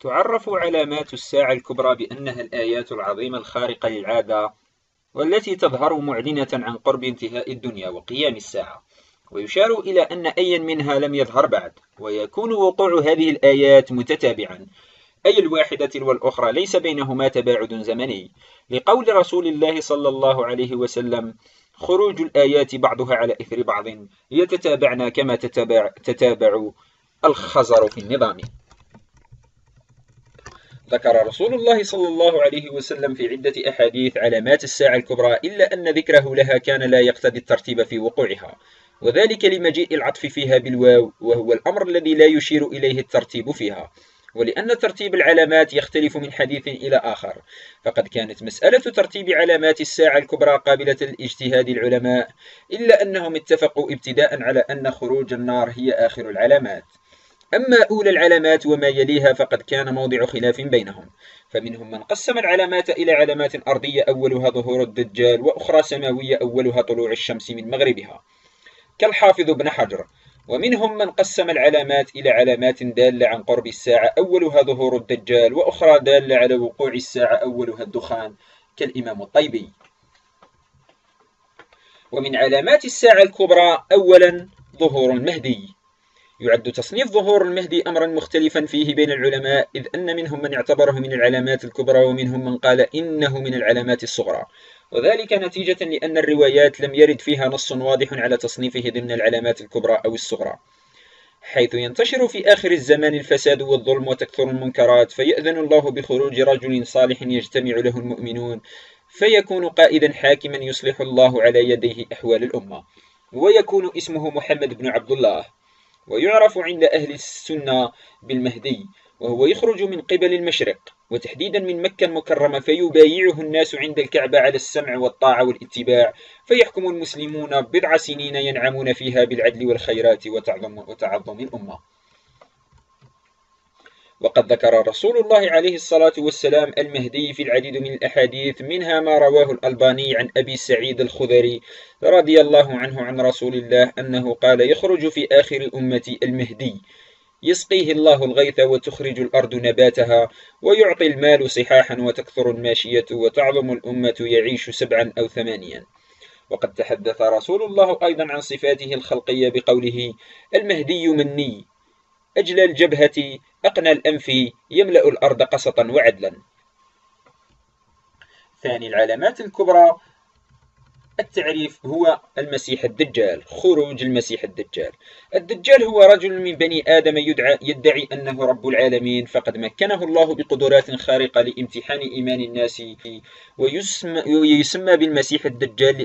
تعرف علامات الساعة الكبرى بأنها الآيات العظيمة الخارقة للعادة والتي تظهر معلنة عن قرب انتهاء الدنيا وقيام الساعة. ويشار إلى أن أي منها لم يظهر بعد ويكون وقوع هذه الآيات متتابعا. أي الواحدة والأخرى ليس بينهما تباعد زمني. لقول رسول الله صلى الله عليه وسلم خروج الآيات بعضها على إثر بعض يتتابعن كما تتابع, تتابع الخزر في النظام. ذكر رسول الله صلى الله عليه وسلم في عدة أحاديث علامات الساعة الكبرى إلا أن ذكره لها كان لا يقتضي الترتيب في وقوعها. وذلك لمجيء العطف فيها بالواو وهو الأمر الذي لا يشير إليه الترتيب فيها. ولأن ترتيب العلامات يختلف من حديث إلى آخر. فقد كانت مسألة ترتيب علامات الساعة الكبرى قابلة لاجتهاد العلماء إلا أنهم اتفقوا ابتداء على أن خروج النار هي آخر العلامات. أما أولى العلامات وما يليها فقد كان موضع خلاف بينهم. فمنهم من قسم العلامات إلى علامات أرضية أولها ظهور الدجال وأخرى سماوية أولها طلوع الشمس من مغربها. كالحافظ بن حجر. ومنهم من قسم العلامات إلى علامات دالة عن قرب الساعة أولها ظهور الدجال وأخرى دالة على وقوع الساعة أولها الدخان كالإمام الطيبي. ومن علامات الساعة الكبرى أولا ظهور المهدي. يعد تصنيف ظهور المهدي أمرا مختلفا فيه بين العلماء إذ أن منهم من اعتبره من العلامات الكبرى ومنهم من قال إنه من العلامات الصغرى. وذلك نتيجة لأن الروايات لم يرد فيها نص واضح على تصنيفه ضمن العلامات الكبرى أو الصغرى. حيث ينتشر في آخر الزمان الفساد والظلم وتكثر المنكرات فيأذن الله بخروج رجل صالح يجتمع له المؤمنون فيكون قائدا حاكما يصلح الله على يديه أحوال الأمة. ويكون اسمه محمد بن عبد الله. ويعرف عند أهل السنة بالمهدي وهو يخرج من قبل المشرق وتحديدا من مكة المكرمة فيبايعه الناس عند الكعبة على السمع والطاعة والاتباع فيحكم المسلمون بضع سنين ينعمون فيها بالعدل والخيرات وتعظم, وتعظم الأمة. وقد ذكر رسول الله عليه الصلاة والسلام المهدي في العديد من الأحاديث منها ما رواه الألباني عن أبي سعيد الخذري رضي الله عنه عن رسول الله أنه قال يخرج في آخر أمتي المهدي. يسقيه الله الغيث وتخرج الأرض نباتها ويعطي المال صحاحا وتكثر الماشية وتعظم الأمة يعيش سبعا أو ثمانيا. وقد تحدث رسول الله أيضا عن صفاته الخلقية بقوله المهدي مني. أجل الجبهة أقنى الأنف يملأ الأرض قسطا وعدلا. ثاني العلامات الكبرى التعريف هو المسيح الدجال خروج المسيح الدجال. الدجال هو رجل من بني آدم يدعى يدعي أنه رب العالمين فقد مكنه الله بقدرات خارقة لامتحان إيمان الناس ويسمى, ويسمى بالمسيح الدجال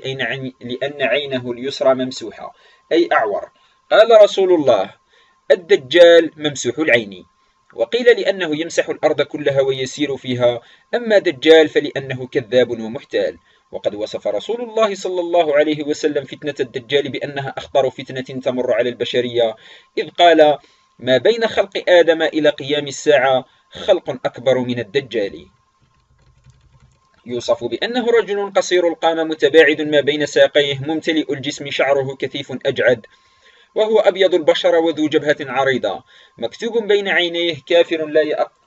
لأن عينه اليسرى ممسوحة أي أعور. قال رسول الله الدجال ممسوح العين. وقيل لأنه يمسح الأرض كلها ويسير فيها أما دجال فلأنه كذاب ومحتال. وقد وصف رسول الله صلى الله عليه وسلم فتنة الدجال بأنها أخطر فتنة تمر على البشرية إذ قال ما بين خلق آدم إلى قيام الساعة خلق أكبر من الدجال يوصف بأنه رجل قصير القامة متباعد ما بين ساقيه ممتلئ الجسم شعره كثيف أجعد. وهو أبيض البشرة وذو جبهة عريضة. مكتوب بين عينيه كافر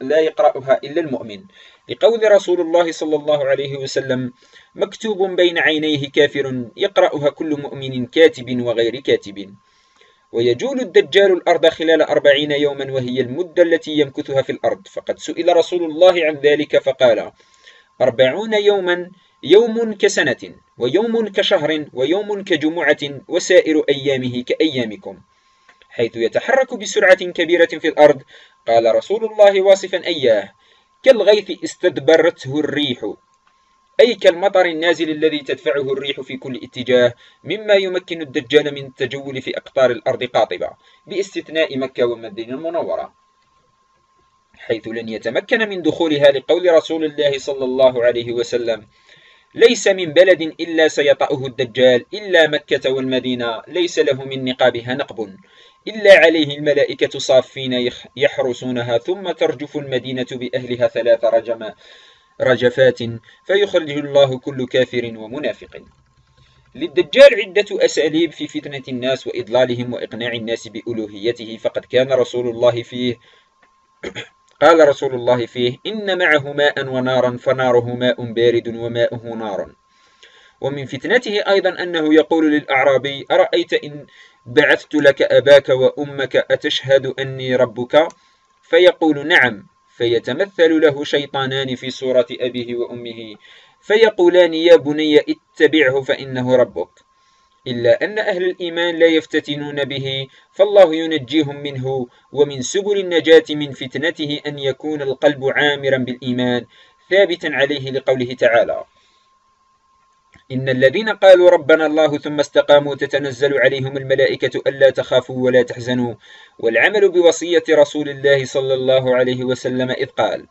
لا يقرأها إلا المؤمن. لقول رسول الله صلى الله عليه وسلم مكتوب بين عينيه كافر يقرأها كل مؤمن كاتب وغير كاتب. ويجول الدجال الأرض خلال أربعين يوما وهي المدة التي يمكثها في الأرض. فقد سئل رسول الله عن ذلك فقال أربعون يوما يوم كسنة ويوم كشهر ويوم كجمعة وسائر أيامه كأيامكم حيث يتحرك بسرعة كبيرة في الأرض قال رسول الله واصفا إياه كالغيث استدبرته الريح أي كالمطر النازل الذي تدفعه الريح في كل اتجاه مما يمكن الدجال من التجول في أقطار الأرض قاطبة باستثناء مكة والمدينة المنورة. حيث لن يتمكن من دخولها لقول رسول الله صلى الله عليه وسلم ليس من بلد إلا سيطأه الدجال إلا مكة والمدينة ليس له من نقابها نقب. إلا عليه الملائكة صافين يحرسونها ثم ترجف المدينة بأهلها ثلاث رجما رجفات فيخرج الله كل كافر ومنافق. للدجال عدة أساليب في فتنة الناس وإضلالهم وإقناع الناس بألوهيته فقد كان رسول الله فيه قال رسول الله فيه إن معه ماء ونارا فناره ماء بارد وماؤه نار. ومن فتنته أيضا أنه يقول للأعرابي أرأيت إن بعثت لك أباك وأمك أتشهد أني ربك؟ فيقول نعم فيتمثل له شيطانان في صورة أبيه وأمه فيقولان يا بني اتبعه فإنه ربك. إلا أن أهل الإيمان لا يفتتنون به فالله ينجيهم منه ومن سبل النجاة من فتنته أن يكون القلب عامرا بالإيمان ثابتا عليه لقوله تعالى إن الذين قالوا ربنا الله ثم استقاموا تتنزل عليهم الملائكة ألا تخافوا ولا تحزنوا والعمل بوصية رسول الله صلى الله عليه وسلم إذ قال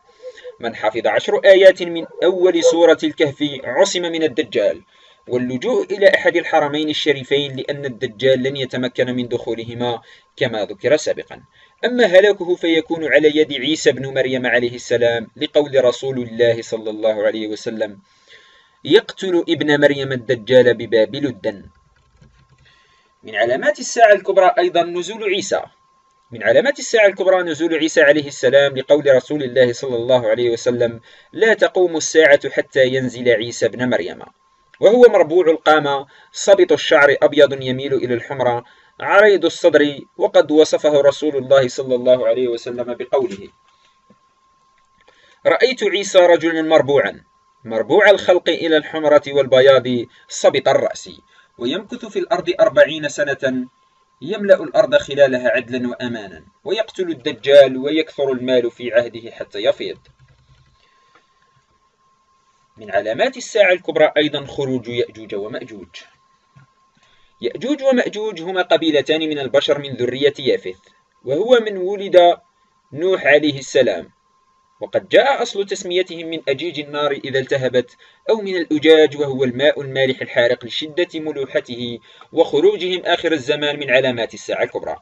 من حفظ عشر آيات من أول سورة الكهف عصم من الدجال واللجوء إلى أحد الحرمين الشريفين لأن الدجال لن يتمكن من دخولهما كما ذكر سابقا. أما هلاكه فيكون على يد عيسى بن مريم عليه السلام لقول رسول الله صلى الله عليه وسلم يقتل ابن مريم الدجال ببابل الدن. من علامات الساعة الكبرى أيضا نزول عيسى. من علامات الساعة الكبرى نزول عيسى عليه السلام لقول رسول الله صلى الله عليه وسلم لا تقوم الساعة حتى ينزل عيسى بن مريم. وهو مربوع القامة صبط الشعر أبيض يميل إلى الحمرة عريض الصدر وقد وصفه رسول الله صلى الله عليه وسلم بقوله رأيت عيسى رجلا مربوعا مربوع الخلق إلى الحمرة والبياض صبط الرأس ويمكث في الأرض أربعين سنة يملأ الأرض خلالها عدلا وأمانا ويقتل الدجال ويكثر المال في عهده حتى يفيض. من علامات الساعة الكبرى أيضا خروج يأجوج ومأجوج. يأجوج ومأجوج هما قبيلتان من البشر من ذرية يافث وهو من ولد نوح عليه السلام. وقد جاء أصل تسميتهم من أجيج النار إذا التهبت أو من الأجاج وهو الماء المالح الحارق لشدة ملوحته وخروجهم آخر الزمان من علامات الساعة الكبرى.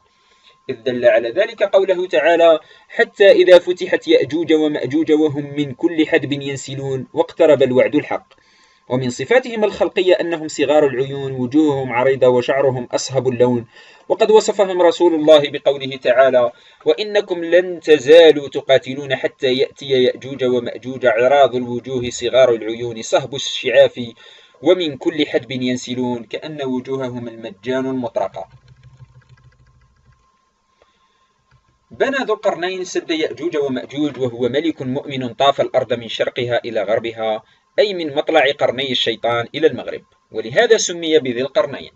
إذ دل على ذلك قوله تعالى حتى إذا فتحت يأجوج ومأجوج وهم من كل حدب ينسلون واقترب الوعد الحق. ومن صفاتهم الخلقية أنهم صغار العيون وجوههم عريضة وشعرهم أصهب اللون. وقد وصفهم رسول الله بقوله تعالى وإنكم لن تزالوا تقاتلون حتى يأتي يأجوج ومأجوج عراض الوجوه صغار العيون صهب الشعاف ومن كل حدب ينسلون. كأن وجوههم المجان المطرقة. بنى ذو القرنين سد يأجوج ومأجوج وهو ملك مؤمن طاف الأرض من شرقها إلى غربها أي من مطلع قرني الشيطان إلى المغرب. ولهذا سمي بذي القرنين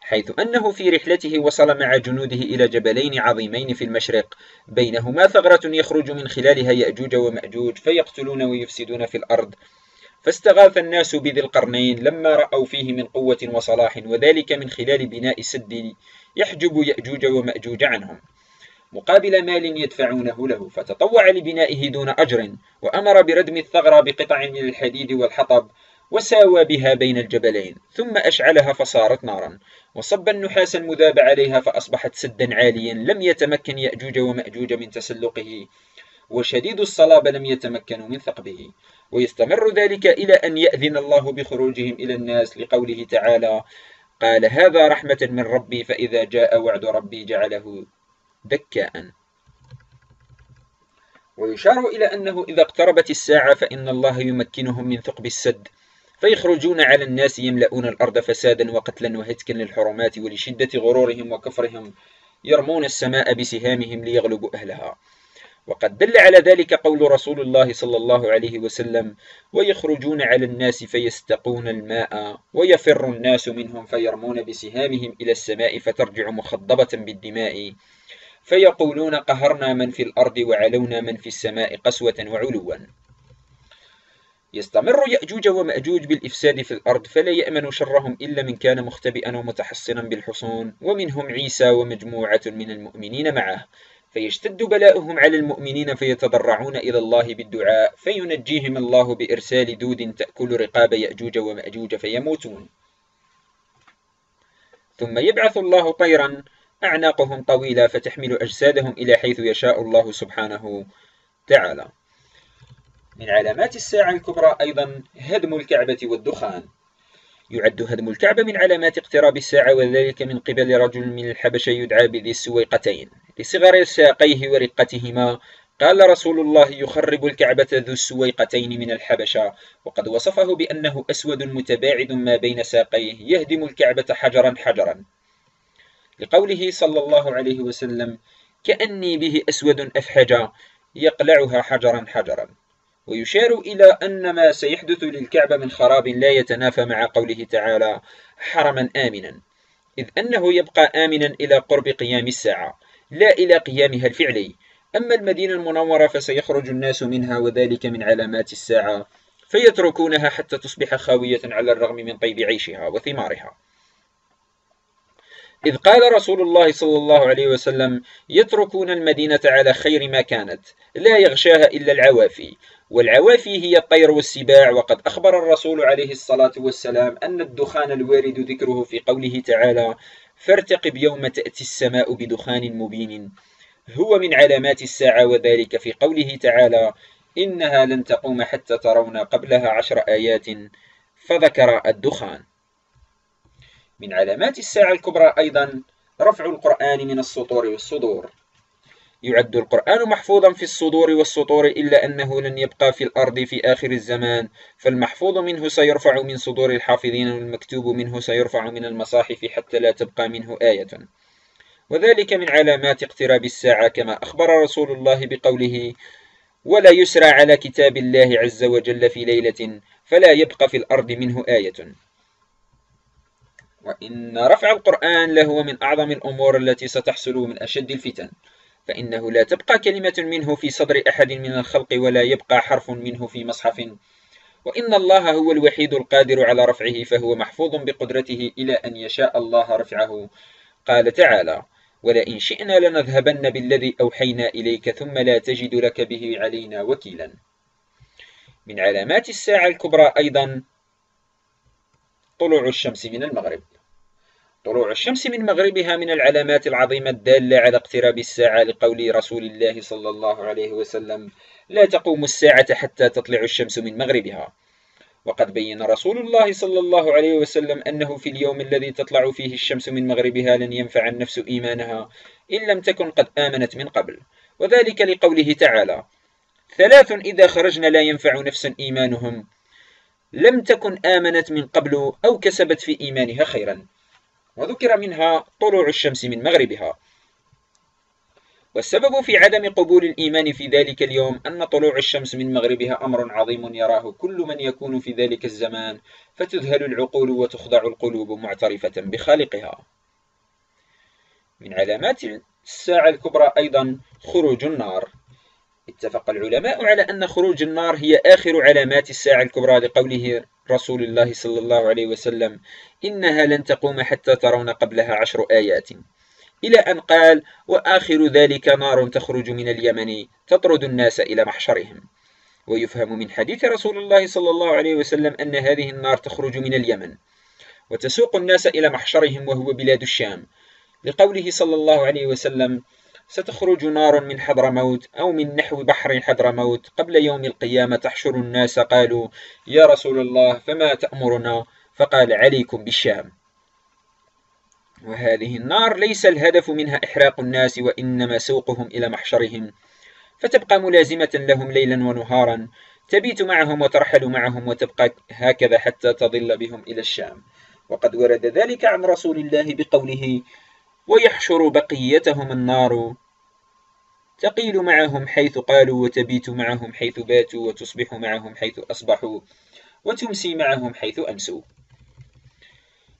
حيث أنه في رحلته وصل مع جنوده إلى جبلين عظيمين في المشرق. بينهما ثغرة يخرج من خلالها يأجوج ومأجوج فيقتلون ويفسدون في الأرض. فاستغاث الناس بذي القرنين لما رأوا فيه من قوة وصلاح وذلك من خلال بناء سد يحجب يأجوج ومأجوج عنهم. مقابل مال يدفعونه له فتطوع لبنائه دون أجر وأمر بردم الثغرة بقطع من الحديد والحطب وساوى بها بين الجبلين ثم أشعلها فصارت نارا وصب النحاس المذاب عليها فأصبحت سدا عاليا لم يتمكن يأجوج ومأجوج من تسلقه وشديد الصلاب لم يتمكنوا من ثقبه. ويستمر ذلك إلى أن يأذن الله بخروجهم إلى الناس لقوله تعالى قال هذا رحمة من ربي فإذا جاء وعد ربي جعله دكاء. ويشار إلى أنه إذا اقتربت الساعة فإن الله يمكنهم من ثقب السد فيخرجون على الناس يملؤون الأرض فسادا وقتلا وهتكا للحرمات ولشدة غرورهم وكفرهم يرمون السماء بسهامهم ليغلبوا أهلها. وقد دل على ذلك قول رسول الله صلى الله عليه وسلم ويخرجون على الناس فيستقون الماء ويفر الناس منهم فيرمون بسهامهم إلى السماء فترجع مخضبة بالدماء. فيقولون قهرنا من في الأرض وعلونا من في السماء قسوة وعلوا. يستمر يأجوج ومأجوج بالإفساد في الأرض فلا يأمن شرهم إلا من كان مختبئا ومتحصنا بالحصون ومنهم عيسى ومجموعة من المؤمنين معه. فيشتد بلاؤهم على المؤمنين فيتضرعون إلى الله بالدعاء فينجيهم الله بإرسال دود تأكل رقاب يأجوج ومأجوج فيموتون. ثم يبعث الله طيرا أعناقهم طويلة فتحمل أجسادهم إلى حيث يشاء الله سبحانه تعالى. من علامات الساعة الكبرى أيضا هدم الكعبة والدخان. يعد هدم الكعبة من علامات اقتراب الساعة وذلك من قبل رجل من الحبشة يدعى بذي السويقتين لصغر ساقيه ورقتهما. قال رسول الله يخرب الكعبة ذو السويقتين من الحبشة. وقد وصفه بأنه أسود متباعد ما بين ساقيه يهدم الكعبة حجرا حجرا. لقوله صلى الله عليه وسلم كأني به أسود أفحج يقلعها حجرا حجرا. ويشار إلى أن ما سيحدث للكعبة من خراب لا يتنافى مع قوله تعالى حرما آمنا. إذ أنه يبقى آمنا إلى قرب قيام الساعة لا إلى قيامها الفعلي. أما المدينة المنورة فسيخرج الناس منها وذلك من علامات الساعة فيتركونها حتى تصبح خاوية على الرغم من طيب عيشها وثمارها. إذ قال رسول الله صلى الله عليه وسلم يتركون المدينة على خير ما كانت لا يغشاها إلا العوافي. والعوافي هي الطير والسباع. وقد أخبر الرسول عليه الصلاة والسلام أن الدخان الوارد ذكره في قوله تعالى فارتقب يوم تأتي السماء بدخان مبين. هو من علامات الساعة وذلك في قوله تعالى إنها لن تقوم حتى ترون قبلها عشر آيات فذكر الدخان. من علامات الساعة الكبرى أيضا رفع القرآن من السطور والصدور. يعد القرآن محفوظا في الصدور والسطور إلا أنه لن يبقى في الأرض في آخر الزمان فالمحفوظ منه سيرفع من صدور الحافظين والمكتوب منه سيرفع من المصاحف حتى لا تبقى منه آية. وذلك من علامات اقتراب الساعة كما أخبر رسول الله بقوله ولا يسرى على كتاب الله عز وجل في ليلة فلا يبقى في الأرض منه آية. وإن رفع القرآن لهو من أعظم الأمور التي ستحصل من أشد الفتن فإنه لا تبقى كلمة منه في صدر أحد من الخلق ولا يبقى حرف منه في مصحف. وإن الله هو الوحيد القادر على رفعه فهو محفوظ بقدرته إلى أن يشاء الله رفعه. قال تعالى ولئن شئنا لنذهبن بالذي أوحينا إليك ثم لا تجد لك به علينا وكيلا من علامات الساعة الكبرى أيضا طلوع الشمس من المغرب. طلوع الشمس من مغربها من العلامات العظيمة الدالة على اقتراب الساعة لقول رسول الله صلى الله عليه وسلم لا تقوم الساعة حتى تطلع الشمس من مغربها وقد بين رسول الله صلى الله عليه وسلم أنه في اليوم الذي تطلع فيه الشمس من مغربها لن ينفع النفس إيمانها إن لم تكن قد آمنت من قبل. وذلك لقوله تعالى ثلاث إذا خرجن لا ينفع نفسا إيمانهم لم تكن آمنت من قبل أو كسبت في إيمانها خيرا. وذكر منها طلوع الشمس من مغربها. والسبب في عدم قبول الإيمان في ذلك اليوم أن طلوع الشمس من مغربها أمر عظيم يراه كل من يكون في ذلك الزمان فتذهل العقول وتخضع القلوب معترفة بخالقها. من علامات الساعة الكبرى أيضا خروج النار. اتفق العلماء على أن خروج النار هي آخر علامات الساعة الكبرى لقوله رسول الله صلى الله عليه وسلم إنها لن تقوم حتى ترون قبلها عشر آيات. إلى أن قال وآخر ذلك نار تخرج من اليمن تطرد الناس إلى محشرهم. ويفهم من حديث رسول الله صلى الله عليه وسلم أن هذه النار تخرج من اليمن وتسوق الناس إلى محشرهم وهو بلاد الشام. لقوله صلى الله عليه وسلم ستخرج نار من حضرموت أو من نحو بحر حضرموت قبل يوم القيامة تحشر الناس قالوا يا رسول الله فما تأمرنا؟ فقال عليكم بالشام. وهذه النار ليس الهدف منها إحراق الناس وإنما سوقهم إلى محشرهم. فتبقى ملازمة لهم ليلا ونهارا. تبيت معهم وترحل معهم وتبقى هكذا حتى تضل بهم إلى الشام. وقد ورد ذلك عن رسول الله بقوله ويحشر بقيتهم النار. تقيل معهم حيث قالوا وتبيت معهم حيث باتوا وتصبح معهم حيث أصبحوا وتمسي معهم حيث أمسوا.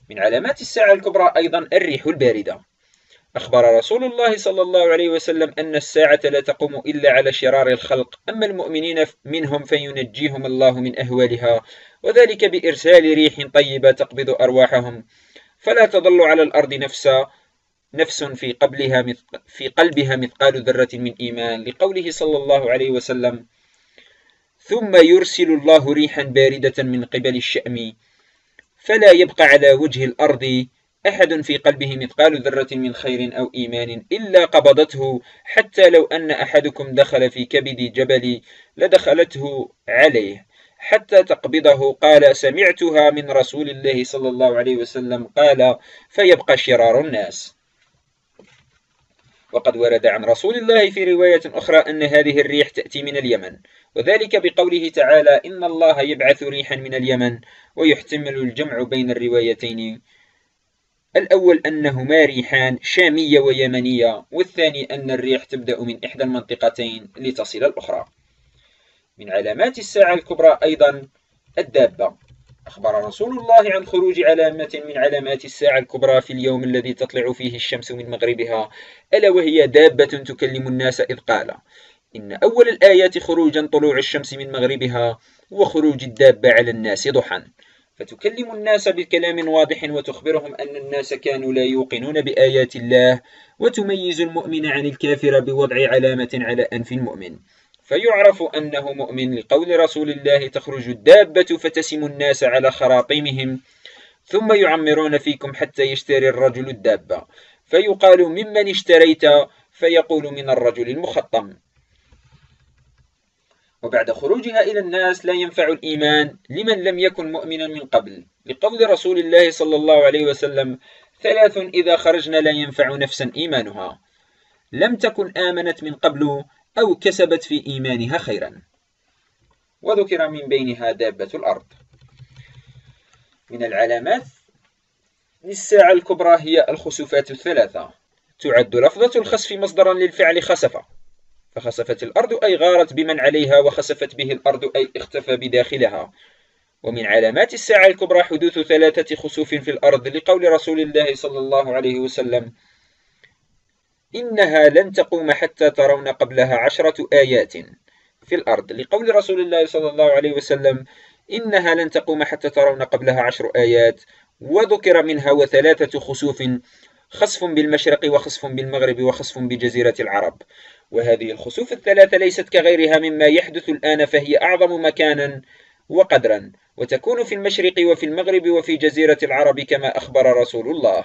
من علامات الساعة الكبرى أيضا الريح الباردة. أخبر رسول الله صلى الله عليه وسلم أن الساعة لا تقوم إلا على شرار الخلق. أما المؤمنين منهم فينجيهم الله من أهوالها وذلك بإرسال ريح طيبة تقبض أرواحهم. فلا تظل على الأرض نفسا. نفس في قبلها في قلبها مثقال ذرة من إيمان لقوله صلى الله عليه وسلم ثم يرسل الله ريحا باردة من قبل الشأم فلا يبقى على وجه الأرض أحد في قلبه مثقال ذرة من خير أو إيمان إلا قبضته حتى لو أن أحدكم دخل في كبد جبل لدخلته عليه حتى تقبضه. قال سمعتها من رسول الله صلى الله عليه وسلم. قال فيبقى شرار الناس. وقد ورد عن رسول الله في رواية أخرى أن هذه الريح تأتي من اليمن وذلك بقوله تعالى إن الله يبعث ريحا من اليمن ويحتمل الجمع بين الروايتين الأول أنهما ريحان شامية ويمنية والثاني أن الريح تبدأ من إحدى المنطقتين لتصل الأخرى. من علامات الساعة الكبرى أيضا الدابة. أخبر رسول الله عن خروج علامة من علامات الساعة الكبرى في اليوم الذي تطلع فيه الشمس من مغربها ألا وهي دابة تكلم الناس إذ قال إن أول الآيات خروجا طلوع الشمس من مغربها وخروج الدابة على الناس ضحى فتكلم الناس بكلام واضح وتخبرهم أن الناس كانوا لا يوقنون بآيات الله وتميز المؤمن عن الكافر بوضع علامة على أنف المؤمن. فيعرف أنه مؤمن لقول رسول الله تخرج الدابة فتسم الناس على خراطيمهم ثم يعمرون فيكم حتى يشتري الرجل الدابة. فيقال ممن اشتريت؟ فيقول من الرجل المخطم. وبعد خروجها إلى الناس لا ينفع الإيمان. لمن لم يكن مؤمنا من قبل؟ لقول رسول الله صلى الله عليه وسلم ثلاث إذا خرجنا لا ينفع نفسا إيمانها. لم تكن آمنت من قبل أو كسبت في إيمانها خيرا. وذكر من بينها دابة الأرض. من العلامات للساعة الكبرى هي الخسوفات الثلاثة. تعد لفظة الخسف مصدرا للفعل خسف. فخسفت الأرض أي غارت بمن عليها وخسفت به الأرض أي اختفى بداخلها. ومن علامات الساعة الكبرى حدوث ثلاثة خسوف في الأرض لقول رسول الله صلى الله عليه وسلم إنها لن تقوم حتى ترون قبلها عشرة آيات. في الأرض لقول رسول الله صلى الله عليه وسلم إنها لن تقوم حتى ترون قبلها عشر آيات وذكر منها وثلاثة خسوف خسف بالمشرق وخسف بالمغرب وخسف بجزيرة العرب. وهذه الخسوف الثلاثة ليست كغيرها مما يحدث الآن فهي أعظم مكانا وقدرا وتكون في المشرق وفي المغرب وفي جزيرة العرب كما أخبر رسول الله.